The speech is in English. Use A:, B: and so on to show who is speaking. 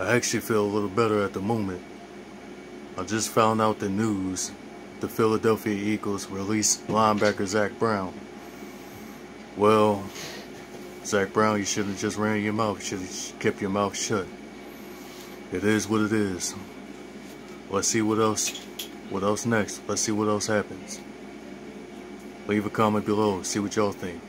A: I actually feel a little better at the moment. I just found out the news. The Philadelphia Eagles released linebacker Zach Brown. Well, Zach Brown, you should have just ran your mouth. You should have kept your mouth shut. It is what it is. Let's see what else what else next. Let's see what else happens. Leave a comment below. See what y'all think.